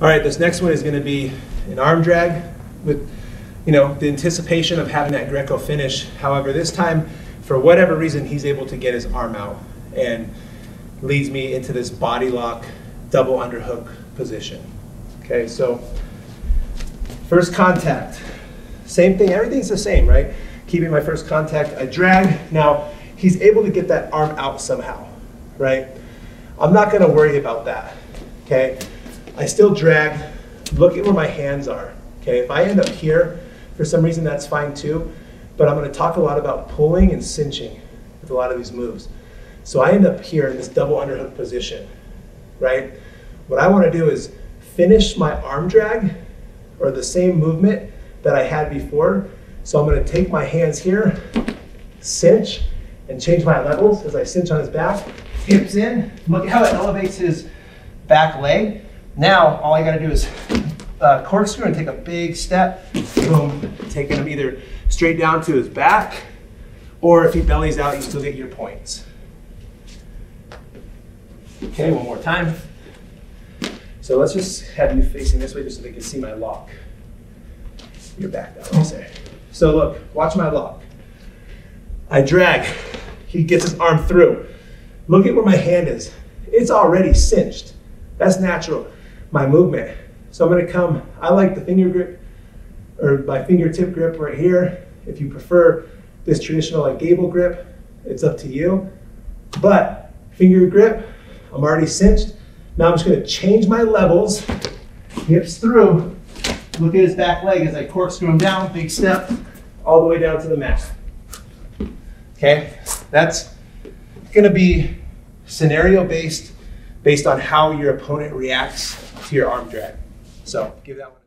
All right, this next one is going to be an arm drag with, you know, the anticipation of having that Greco finish. However, this time, for whatever reason, he's able to get his arm out and leads me into this body lock double underhook position. Okay, so first contact, same thing, everything's the same, right? Keeping my first contact, I drag. Now, he's able to get that arm out somehow, right? I'm not gonna worry about that, okay? I still drag, look at where my hands are, okay? If I end up here, for some reason, that's fine too, but I'm gonna talk a lot about pulling and cinching with a lot of these moves. So I end up here in this double underhook position, right? What I wanna do is finish my arm drag or the same movement that I had before. So I'm gonna take my hands here, cinch, and change my levels as I cinch on his back, hips in. Look at how it elevates his back leg. Now, all I gotta do is uh, corkscrew and take a big step, boom, taking him either straight down to his back, or if he bellies out, you still get your points. Okay, one more time. So let's just have you facing this way just so they can see my lock. Your back me say. So look, watch my lock. I drag, he gets his arm through. Look at where my hand is. It's already cinched. That's natural, my movement. So I'm gonna come, I like the finger grip, or my fingertip grip right here. If you prefer this traditional like gable grip, it's up to you. But finger grip, I'm already cinched. Now I'm just gonna change my levels, hips through. Look at his back leg as I corkscrew him down, big step, all the way down to the mat. Okay, that's gonna be scenario based, based on how your opponent reacts to your arm drag. So give that one.